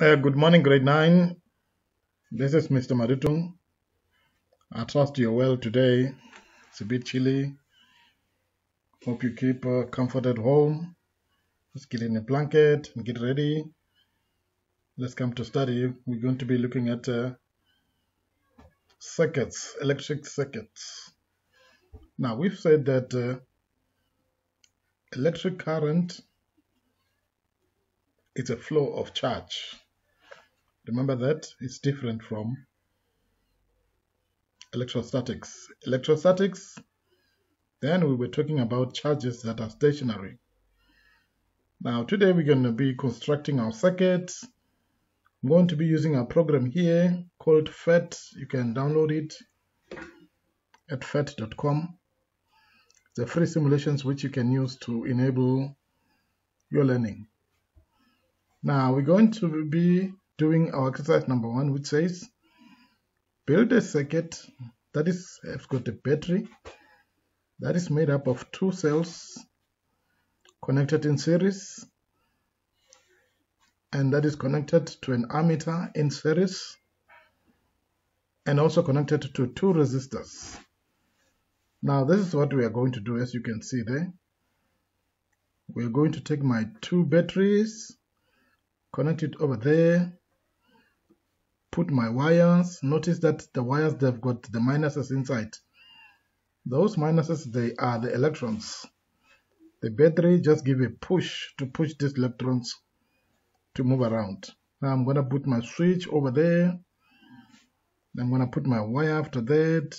Uh, good morning, grade 9. This is Mr. Madutung. I trust you're well today. It's a bit chilly. Hope you keep uh, comfort at home. Just get in a blanket and get ready. Let's come to study. We're going to be looking at uh, circuits, electric circuits. Now, we've said that uh, electric current is a flow of charge Remember that it's different from electrostatics. Electrostatics, then we were talking about charges that are stationary. Now today we're going to be constructing our circuit. I'm going to be using a program here called PhET. You can download it at phet.com. It's a free simulations which you can use to enable your learning. Now we're going to be doing our exercise number one, which says build a circuit that is has got a battery that is made up of two cells connected in series and that is connected to an ammeter in series and also connected to two resistors. Now this is what we are going to do as you can see there. We are going to take my two batteries, connect it over there put my wires. Notice that the wires, they've got the minuses inside. Those minuses, they are the electrons. The battery just give a push to push these electrons to move around. Now I'm going to put my switch over there. I'm going to put my wire after that.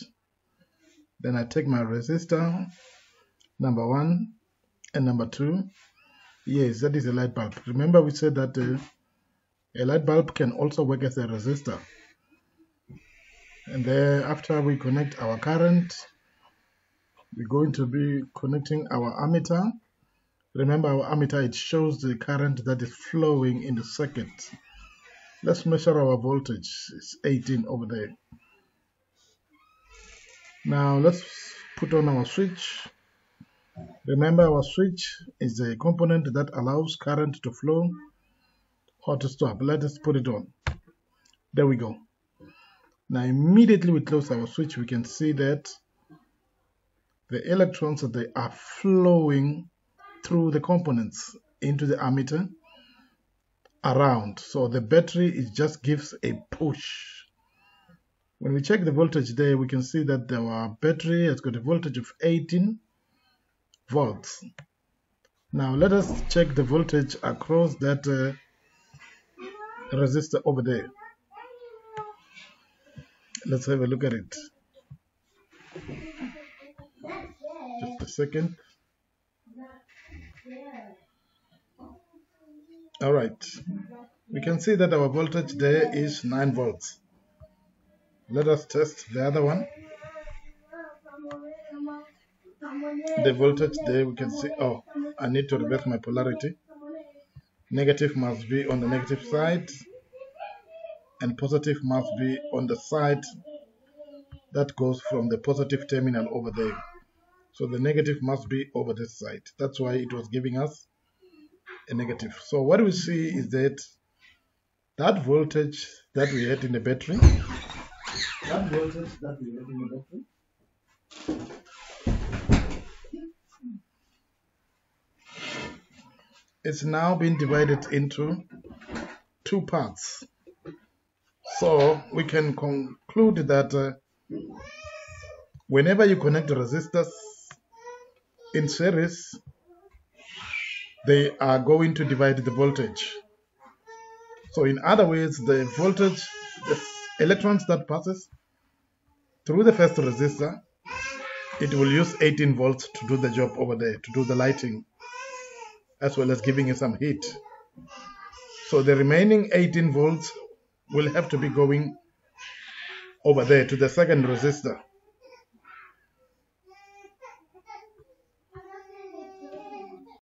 Then I take my resistor, number one, and number two. Yes, that is a light bulb. Remember we said that uh, a light bulb can also work as a resistor. And then after we connect our current, we're going to be connecting our ammeter. Remember our ammeter, it shows the current that is flowing in the circuit. Let's measure our voltage. It's 18 over there. Now let's put on our switch. Remember our switch is a component that allows current to flow or to stop. Let us put it on. There we go. Now immediately we close our switch, we can see that the electrons they are flowing through the components into the ammeter around. So the battery it just gives a push. When we check the voltage there, we can see that our battery has got a voltage of 18 volts. Now let us check the voltage across that uh, resistor over there. Let's have a look at it. Just a second. All right. We can see that our voltage there is 9 volts. Let us test the other one. The voltage there we can see, oh, I need to reverse my polarity negative must be on the negative side and positive must be on the side that goes from the positive terminal over there. So the negative must be over this side. That's why it was giving us a negative. So what we see is that that voltage that we had in the battery, that voltage that we had in the battery, it's now been divided into two parts. So we can conclude that uh, whenever you connect resistors in series, they are going to divide the voltage. So in other words, the voltage, the electrons that passes through the first resistor, it will use 18 volts to do the job over there, to do the lighting as well as giving it some heat. So the remaining 18 volts will have to be going over there to the second resistor.